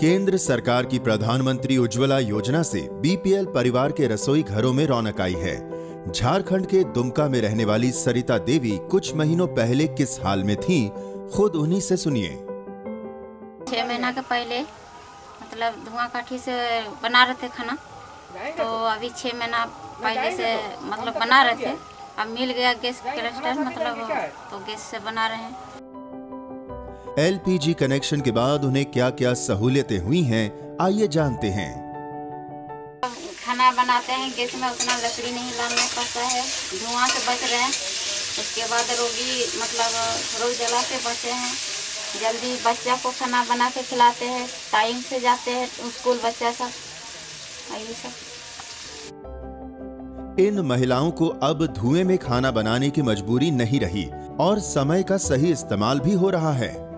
केंद्र सरकार की प्रधानमंत्री उज्ज्वला योजना से बीपीएल परिवार के रसोई घरों में रौनक आई है। झारखंड के दुमका में रहने वाली सरिता देवी कुछ महीनों पहले किस हाल में थी, खुद उन्हीं से सुनिए। छः महीना के पहले मतलब धुआँ काठी से बना रहे थे खाना तो अभी छः महीना पहले से मतलब बना रहे थे। अब मिल गया गैस मतलब तो गैस से बना रहे हैं। एलपीजी कनेक्शन के बाद उन्हें क्या क्या सहूलियतें हुई हैं आइए जानते हैं। खाना बनाते हैं गैस में उतना लकड़ी नहीं लाना पड़ता है। धुआँ से बच रहे हैं। उसके बाद रोगी मतलब रोज जला से बचे हैं। जल्दी बच्चा को खाना बना के खिलाते हैं। टाइम से जाते हैं स्कूल बच्चा सब। यही सब। इन महिलाओं को अब धुएँ में खाना बनाने की मजबूरी नहीं रही और समय का सही इस्तेमाल भी हो रहा है।